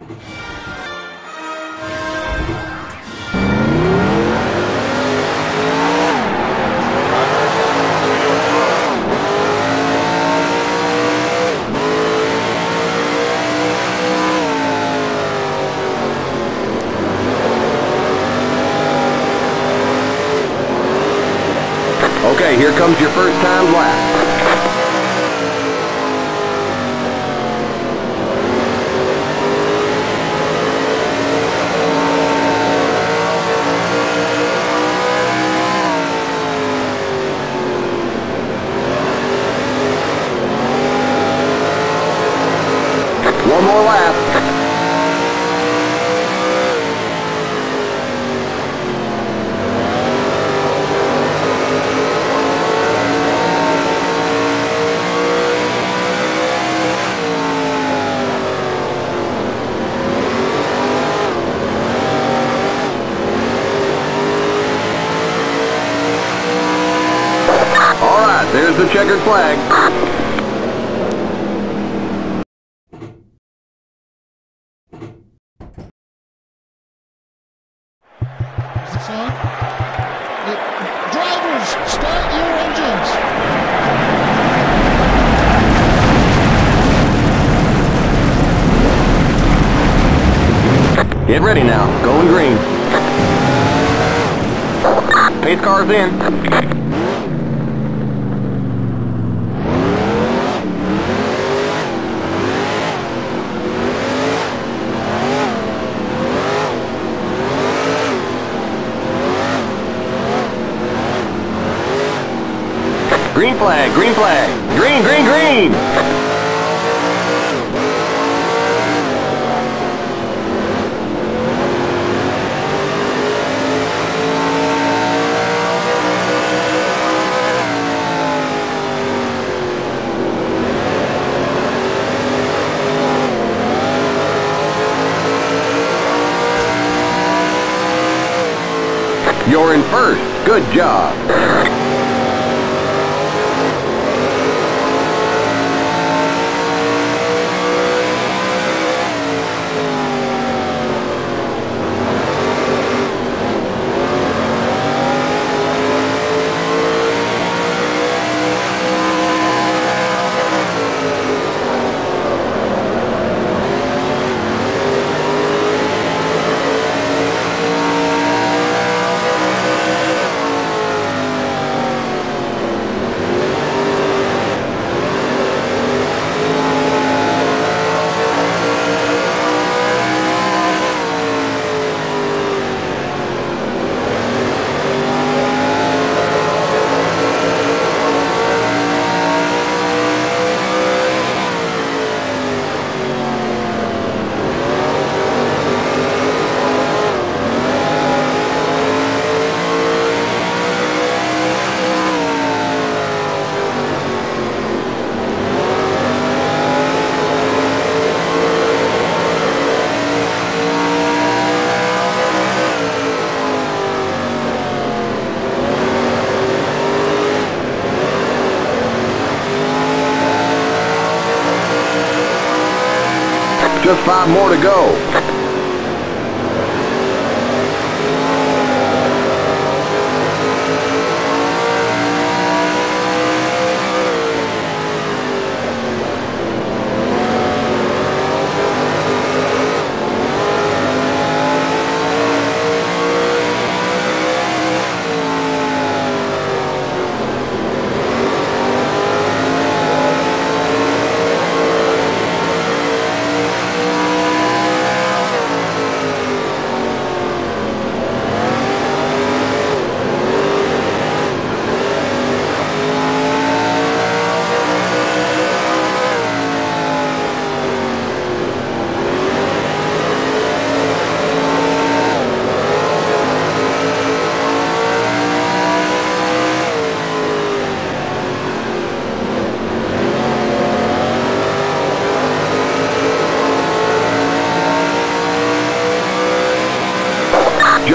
you Okay, here comes your first time lap. The checkered flag. Is this on? Drivers, start your engines. Get ready now. Going green. Pace car's in. Flag, green flag. Green, green, green. You're in first. Good job. Just five more to go.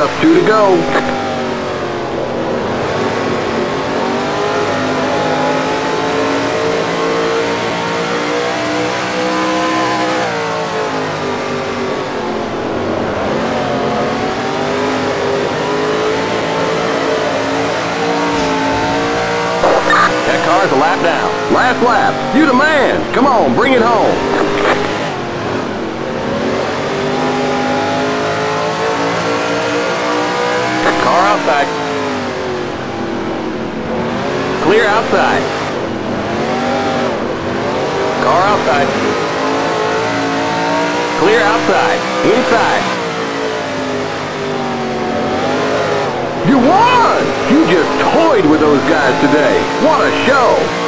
Just two to go. That car's a lap down. Last lap. You the man. Come on, bring it home. Outside. Clear outside. Inside. You won! You just toyed with those guys today. What a show!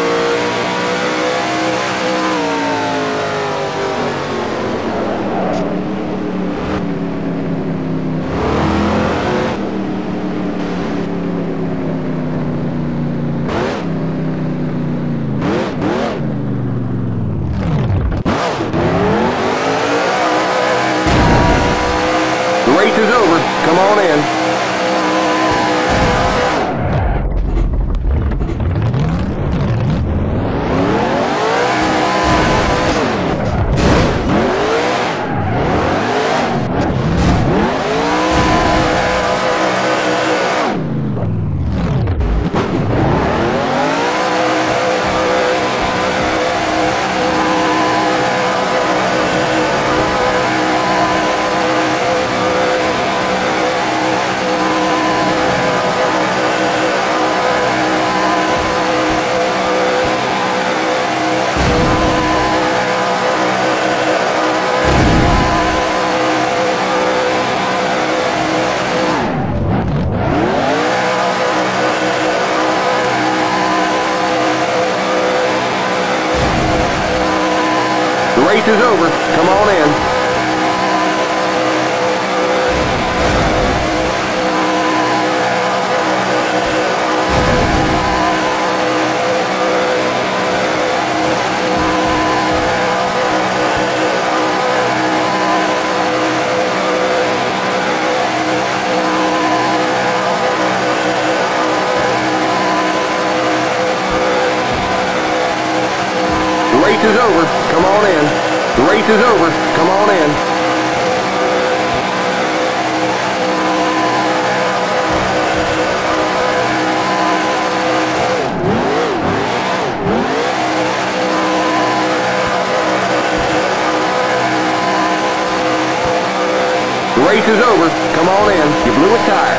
Race is over. Come on in. Race is over. Come on in. You blew a tire.